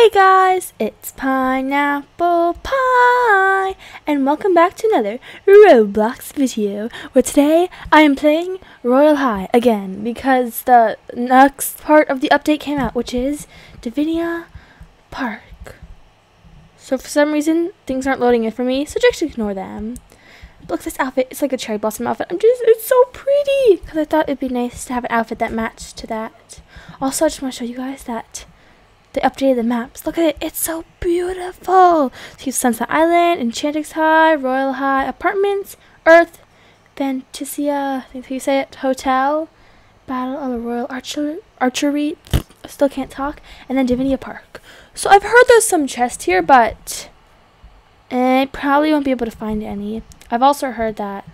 Hey guys, it's Pineapple Pie, and welcome back to another Roblox video, where today I am playing Royale High again, because the next part of the update came out, which is Divinia Park. So for some reason, things aren't loading in for me, so just ignore them. Look, this outfit, it's like a cherry blossom outfit. I'm just, it's so pretty, because I thought it'd be nice to have an outfit that matched to that. Also, I just want to show you guys that they updated the maps. Look at it. It's so beautiful. See Sunset Island, Enchantix High, Royale High, Apartments, Earth, Fantasia, I think you say it, Hotel, Battle of the Royal Archer Archery, I still can't talk, and then Divinia Park. So I've heard there's some chests here, but I probably won't be able to find any. I've also heard that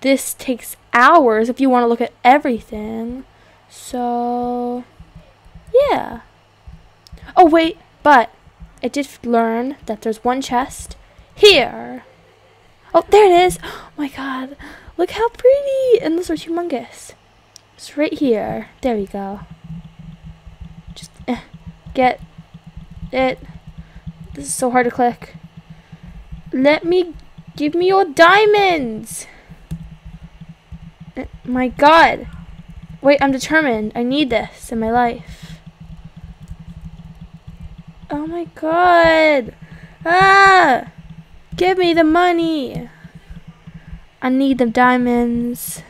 this takes hours if you want to look at everything. So, yeah. Oh, wait, but I did learn that there's one chest here. Oh, there it is. Oh my god. Look how pretty. And those are humongous. It's right here. There we go. Just eh, get it. This is so hard to click. Let me, give me your diamonds. Eh, my god. Wait, I'm determined. I need this in my life. Oh my god! Ah! Give me the money! I need the diamonds.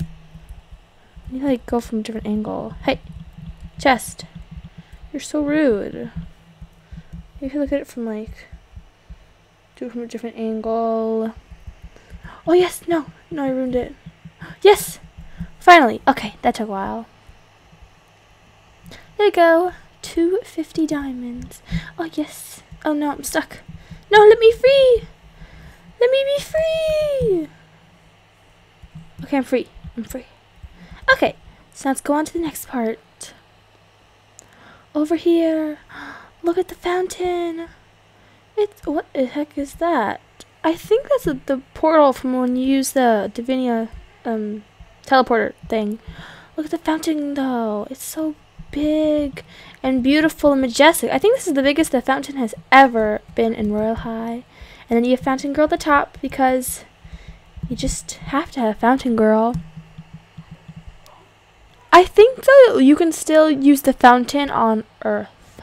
I need to like go from a different angle. Hey! Chest! You're so rude. You can look at it from like do it from a different angle. Oh yes, no, no, I ruined it. Yes! Finally! Okay, that took a while. There you go. 250 diamonds. Oh, yes. Oh, no, I'm stuck. No, let me free. Let me be free. Okay, I'm free. I'm free. Okay, so let's go on to the next part. Over here. Look at the fountain. It's, what the heck is that? I think that's a, the portal from when you use the Divinia um, teleporter thing. Look at the fountain, though. It's so big and beautiful and majestic. I think this is the biggest the fountain has ever been in Royale High. And then you have Fountain Girl at the top because you just have to have Fountain Girl. I think though you can still use the fountain on Earth.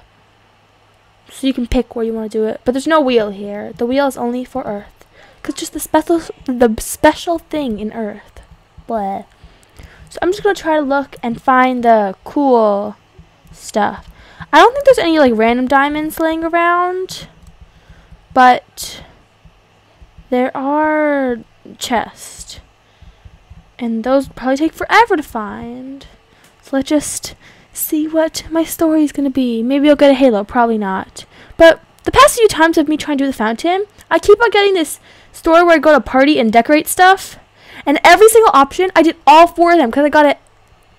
So you can pick where you want to do it. But there's no wheel here. The wheel is only for Earth. Because just the special the special thing in Earth. Blah. So I'm just going to try to look and find the cool stuff. I don't think there's any like random diamonds laying around, but there are chests. And those probably take forever to find. So let's just see what my story is going to be. Maybe I'll get a halo, probably not. But the past few times of me trying to do the fountain, I keep on getting this story where I go to party and decorate stuff. And every single option, I did all four of them because I got it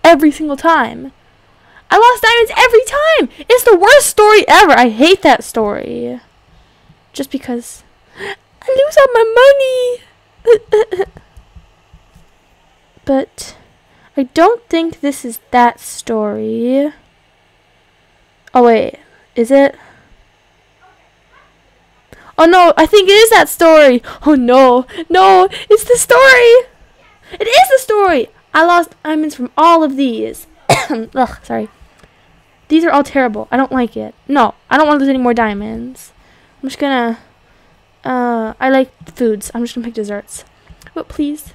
every single time. I lost diamonds every time. It's the worst story ever. I hate that story. Just because I lose all my money. but I don't think this is that story. Oh wait, is it? Oh no, I think it is that story. Oh no, no, it's the story. It is the story. I lost diamonds from all of these. Ugh, sorry. These are all terrible. I don't like it. No, I don't want to lose any more diamonds. I'm just gonna... Uh, I like foods. I'm just gonna pick desserts. But please,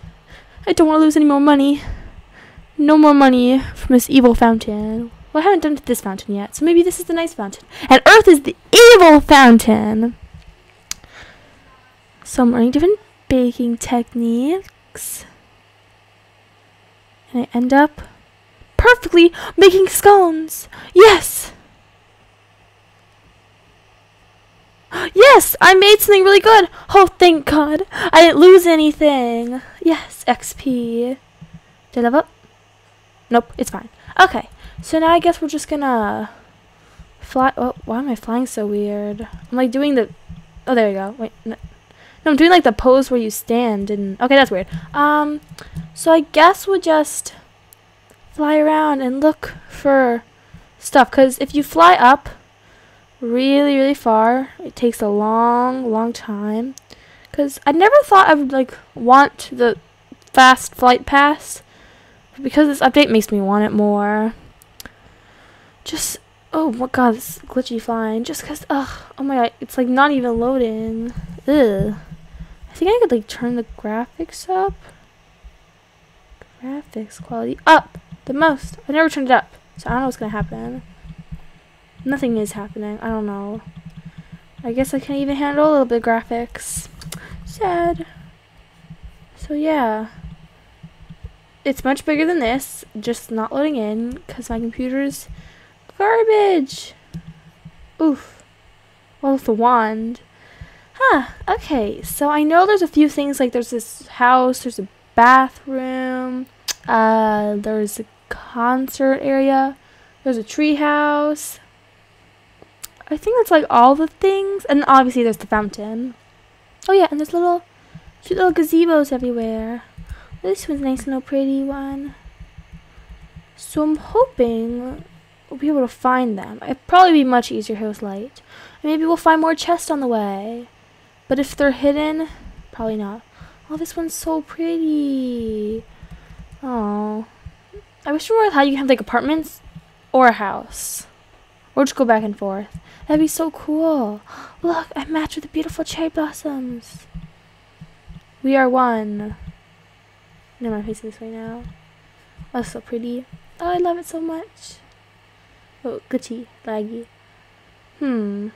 I don't want to lose any more money. No more money from this evil fountain. Well, I haven't done this fountain yet, so maybe this is the nice fountain. And Earth is the evil fountain! So I'm learning different baking techniques. And I end up perfectly making scones. Yes! Yes, I made something really good. Oh, thank God. I didn't lose anything. Yes, XP. Did I level up? Nope, it's fine. Okay, so now I guess we're just gonna fly. Oh, why am I flying so weird? I'm like doing the. Oh, there you go. Wait, no. No, I'm doing like the pose where you stand and. Okay, that's weird. Um, so I guess we'll just fly around and look for stuff. Because if you fly up, really, really far. It takes a long, long time. Because I never thought I would, like, want the fast flight pass. Because this update makes me want it more. Just, oh my god, this glitchy flying. Just because, ugh, oh my god, it's, like, not even loading. Ugh. Think I could, like, turn the graphics up. Graphics quality up the most. I never turned it up. So I don't know what's to happen. Nothing is happening. I don't know. I guess I can't even handle a little bit of graphics. Sad. So yeah. It's much bigger than this. Just not loading in because my computer's garbage. Oof. Well, with the wand. Huh. Okay. So I know there's a few things like there's this house, there's a bathroom, uh, there's a concert area. There's a tree house. I think that's like all the things. And obviously there's the fountain. Oh yeah, and there's little cute little gazebos everywhere. This one's nice little pretty one. So I'm hoping we'll be able to find them. It'd probably be much easier here with light. Maybe we'll find more chests on the way. But if they're hidden, probably not. Oh, this one's so pretty. Oh. I wish we were how you can have like apartments or a house. Or just go back and forth. That'd be so cool. Look, I matched with the beautiful cherry blossoms. We are one. Never mind facing this way now. Oh, so pretty. Oh, I love it so much. Oh, glitchy, laggy. Hmm.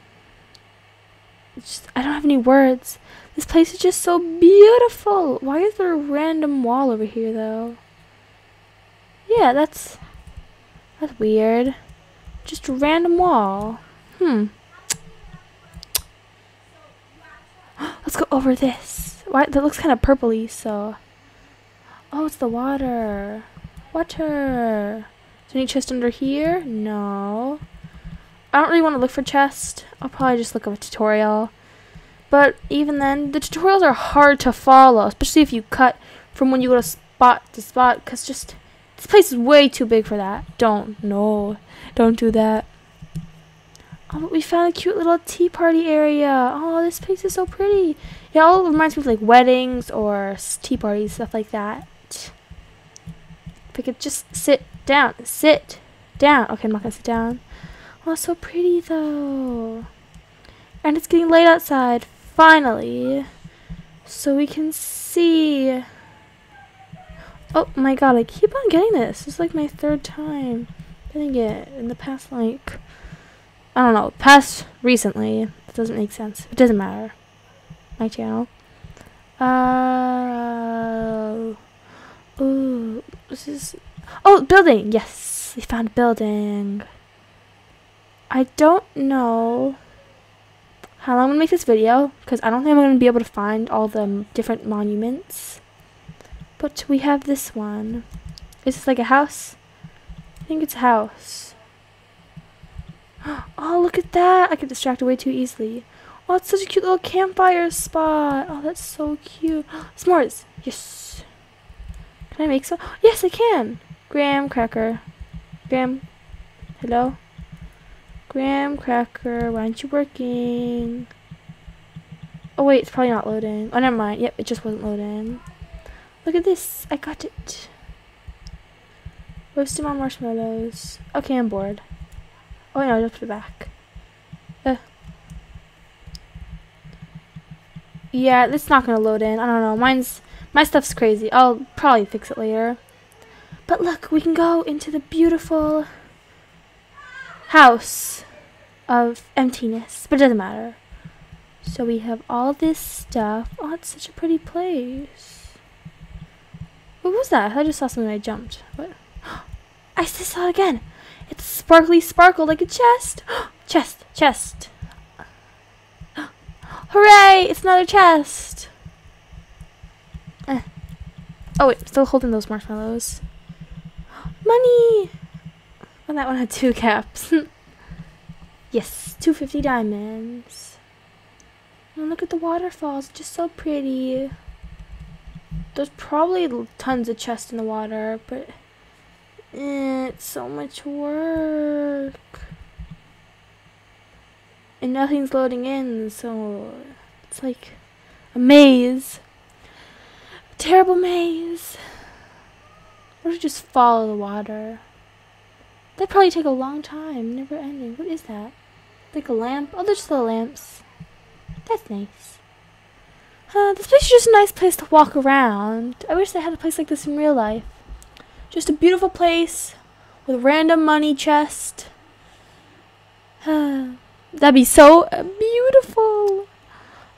Just, I don't have any words. This place is just so beautiful. Why is there a random wall over here, though? Yeah, that's that's weird. Just a random wall. Hmm. Let's go over this. Why that looks kind of purpley, so Oh, it's the water. Water. Is there any chest under here? No. I don't really want to look for chest. I'll probably just look up a tutorial. But even then, the tutorials are hard to follow, especially if you cut from when you go to spot to spot, because just this place is way too big for that. Don't. No. Don't do that. Oh, but we found a cute little tea party area. Oh, this place is so pretty. It all reminds me of like weddings or tea parties, stuff like that. If I could just sit down. Sit down. Okay, I'm not to sit down. Oh, so pretty though. And it's getting late outside. Finally. So we can see Oh my god, I keep on getting this. It's like my third time getting it in the past, like, I don't know, past recently. It doesn't make sense. It doesn't matter. My channel. Uh, ooh, this is, oh, building. Yes, we found building. I don't know how long I'm going to make this video because I don't think I'm going to be able to find all the different monuments. But we have this one. Is this like a house? I think it's a house. Oh, look at that. I get distracted way too easily. Oh, it's such a cute little campfire spot. Oh, that's so cute. S'mores. Yes. Can I make some? Yes, I can. Graham cracker. Graham. Hello? Graham cracker, why aren't you working? Oh, wait, it's probably not loading. Oh, never mind. Yep, it just wasn't loading. Look at this. I got it. Roasting my marshmallows. Okay, I'm bored. Oh, no, just it back. Uh. Yeah, it's not to load in. I don't know. Mine's, my stuff's crazy. I'll probably fix it later. But look, we can go into the beautiful house of emptiness. But it doesn't matter. So we have all this stuff. Oh, it's such a pretty place. What was that? I just saw something I jumped. What? I just saw it again. It's sparkly sparkle like a chest. chest, chest. Hooray! It's another chest. Eh. Oh wait, still holding those marshmallows. Money! Oh, that one had two caps. yes, 250 diamonds. And look at the waterfalls, just so pretty. There's probably tons of chests in the water, but eh, it's so much work. and nothing's loading in, so it's like a maze. A terrible maze. Or just follow the water. That'd probably take a long time, never ending. What is that? Like a lamp? Oh, there's still lamps. That's nice. Uh, this place is just a nice place to walk around. I wish they had a place like this in real life. Just a beautiful place with a random money chest. That'd be so beautiful.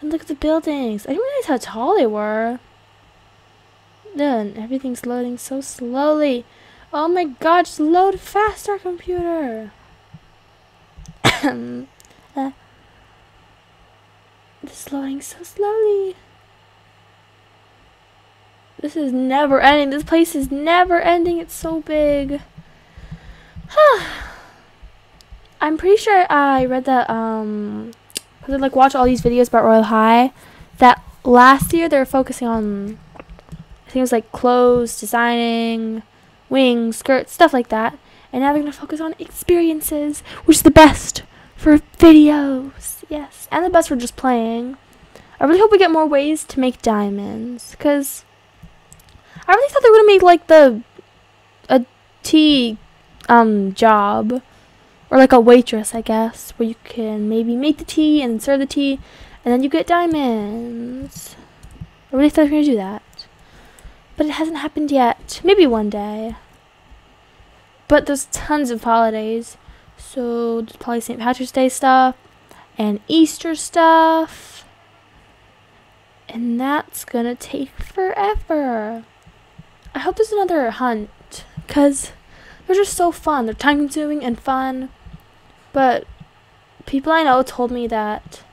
And look at the buildings. I didn't realize how tall they were. Then everything's loading so slowly. Oh my god, just load faster, computer. uh, this is loading so slowly. This is never ending. This place is never ending. It's so big. I'm pretty sure I read that, um, because I like watch all these videos about Royale High, that last year they were focusing on, I think it was like clothes, designing, wings, skirts, stuff like that. And now they're going to focus on experiences, which is the best for videos. Yes, and the best for just playing. I really hope we get more ways to make diamonds, because I really thought they were going to make like the, a tea, um, job or like a waitress, I guess, where you can maybe make the tea and serve the tea, and then you get diamonds. I really thought we were gonna do that, but it hasn't happened yet. Maybe one day. But there's tons of holidays, so there's probably St. Patrick's Day stuff and Easter stuff, and that's gonna take forever. I hope there's another hunt, cause they're just so fun. They're time consuming and fun. But people I know told me that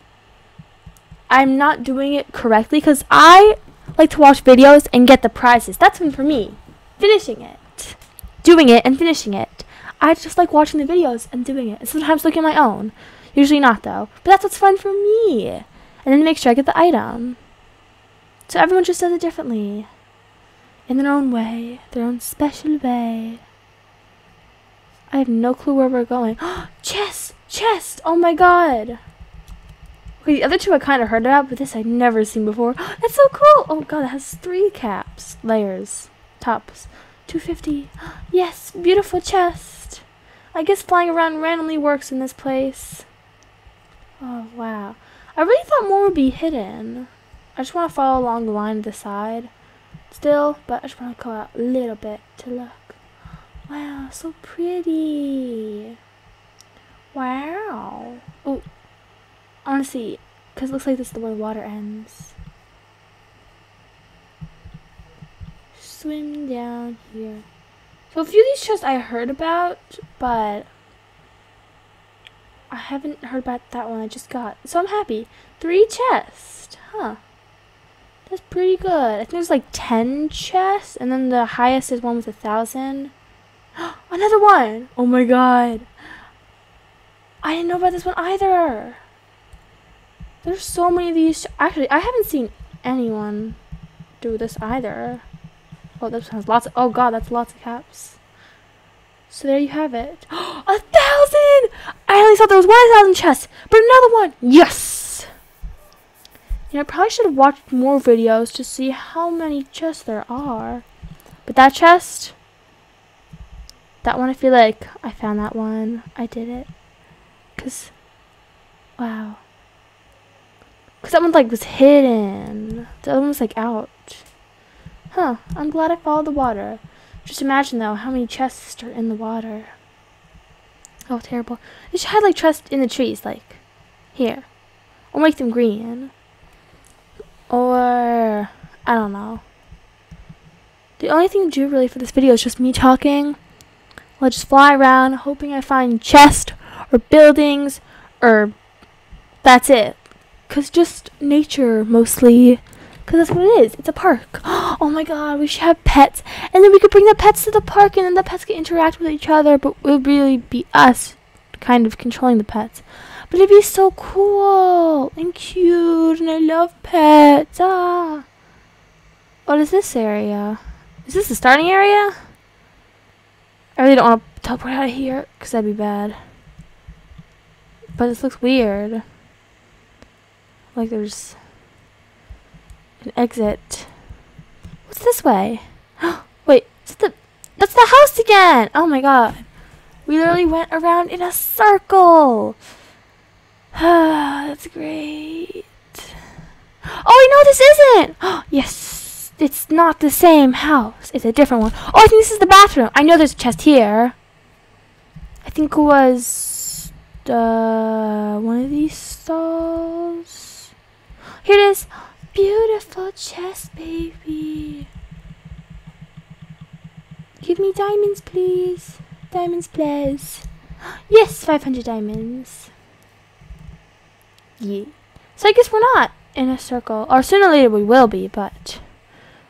I'm not doing it correctly because I like to watch videos and get the prizes. That's fun for me. Finishing it. Doing it and finishing it. I just like watching the videos and doing it. And sometimes looking at my own. Usually not though. But that's what's fun for me. And then make sure I get the item. So everyone just does it differently. In their own way. Their own special way. I have no clue where we're going. chest! Chest! Oh my god! The other two I kind of heard about, but this I've never seen before. That's so cool! Oh god, it has three caps. Layers. Tops. 250. Yes! Beautiful chest! I guess flying around randomly works in this place. Oh, wow. I really thought more would be hidden. I just want to follow along the line to the side. Still, but I just want to go out a little bit to look. Wow, so pretty. Wow. Oh, See, because it looks like this is where water ends. Swim down here. So a few of these chests I heard about, but I haven't heard about that one I just got. So I'm happy. Three chests. Huh. That's pretty good. I think there's like 10 chests, and then the highest is one with a thousand. Another one! Oh my god. I didn't know about this one either. There's so many of these. Actually, I haven't seen anyone do this either. Oh, this has lots of. Oh god, that's lots of caps. So there you have it. A thousand! I only thought there was one thousand chests, but another one! Yes! You know, I probably should have watched more videos to see how many chests there are. But that chest, that one, I feel like I found that one. I did it. Because, wow. Because that one, like, was hidden. The other one was, like, out. Huh. I'm glad I followed the water. Just imagine, though, how many chests are in the water. Oh, terrible. They should hide like, chests in the trees, like, here. Or make them green. Or, I don't know. The only thing to do, really, for this video is just me talking I'll just fly around hoping I find chests or buildings or that's it. Cause just nature mostly. Cause that's what it is. It's a park. Oh my god, we should have pets. And then we could bring the pets to the park and then the pets could interact with each other, but it would really be us kind of controlling the pets. But it'd be so cool and cute and I love pets. Ah. What is this area? Is this the starting area? I really don't want to teleport out of here because that'd be bad. But this looks weird. Like there's an exit. What's this way? Wait, is the that's the house again! Oh my god. We literally went around in a circle. that's great. Oh, no, this isn't! yes, it's not the same house. It's a different one. Oh, I think this is the bathroom. I know there's a chest here. I think it was uh, one of these stalls. Here it is. Beautiful chest, baby. Give me diamonds, please. Diamonds, please. Yes, 500 diamonds. Yeah. So I guess we're not in a circle. Or sooner or later we will be, but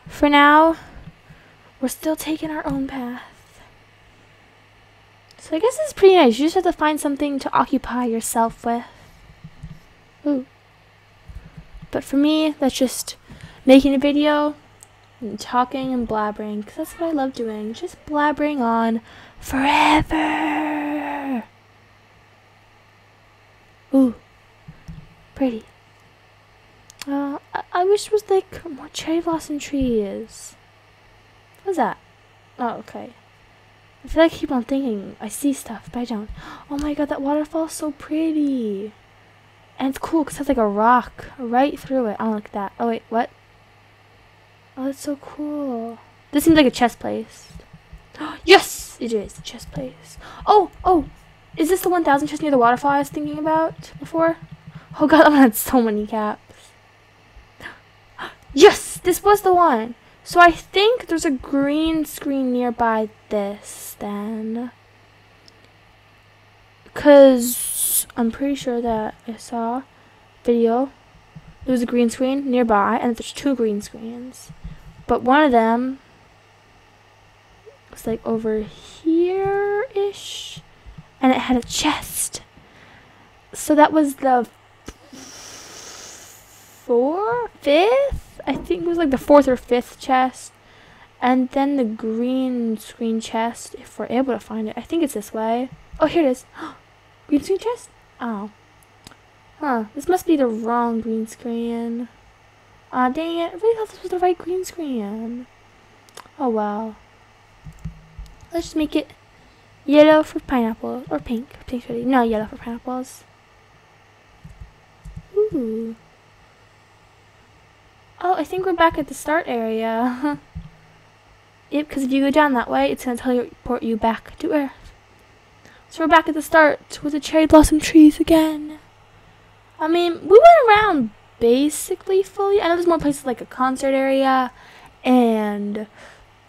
for now, we're still taking our own path. So I guess it's pretty nice. You just have to find something to occupy yourself with. Ooh. But for me, that's just making a video and talking and blabbering because that's what I love doing. Just blabbering on forever. Ooh, pretty. Uh, I, I wish it was like more cherry blossom trees. What's that? Oh, okay. I feel like I keep on thinking I see stuff, but I don't. Oh my god, that waterfall is so pretty. And it's cool because it has like a rock right through it. I don't like that. Oh wait, what? Oh, that's so cool. This seems like a chess place. yes, it is a chess place. Oh, oh, is this the 1000 chest near the waterfall I was thinking about before? Oh god, one had so many caps. Yes, this was the one. So I think there's a green screen nearby this then. Because I'm pretty sure that I saw video. There was a green screen nearby and there's two green screens. But one of them was like over here-ish. And it had a chest. So that was the four, fifth? I think it was like the fourth or fifth chest. And then the green screen chest, if we're able to find it. I think it's this way. Oh, here it is. Oh, green screen chest? Oh. Huh. This must be the wrong green screen. Aw, uh, dang it. I really thought this was the right green screen. Oh, well. Let's just make it yellow for pineapple. Or pink. Pink's ready. No, yellow for pineapples. Ooh. Oh, I think we're back at the start area. yep, because if you go down that way, it's going to teleport you back to Earth. So we're back at the start with the cherry blossom trees again. I mean, we went around basically fully. I know there's more places like a concert area, and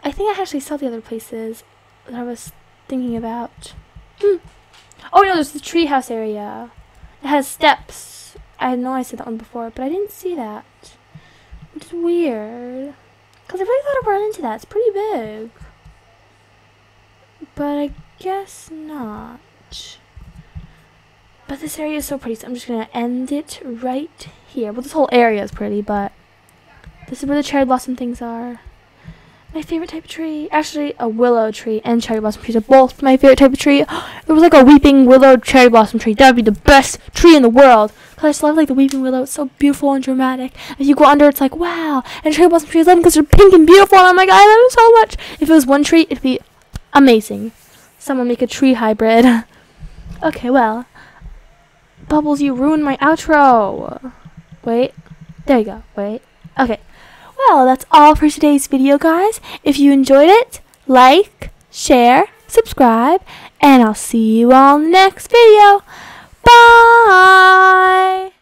I think I actually saw the other places that I was thinking about. Hmm. Oh no, there's the treehouse area. It has steps. I know I said that one before, but I didn't see that. Which is weird. Because I really thought I'd run into that. It's pretty big. But I guess not. But this area is so pretty, so I'm just going to end it right here. Well, this whole area is pretty, but this is where the cherry blossom things are. My favorite type of tree. Actually, a willow tree and cherry blossom trees are both my favorite type of tree. There was like a weeping willow cherry blossom tree. That would be the best tree in the world. Because I just love like the weeping willow. It's so beautiful and dramatic. If you go under, it's like, wow. And cherry blossom trees, love them because they're pink and beautiful. And I'm like, I love them so much. If it was one tree, it'd be amazing. Someone make a tree hybrid. okay, well. Bubbles, you ruined my outro. Wait. There you go. Wait. Okay. Well, that's all for today's video, guys. If you enjoyed it, like, share, subscribe, and I'll see you all next video. Bye!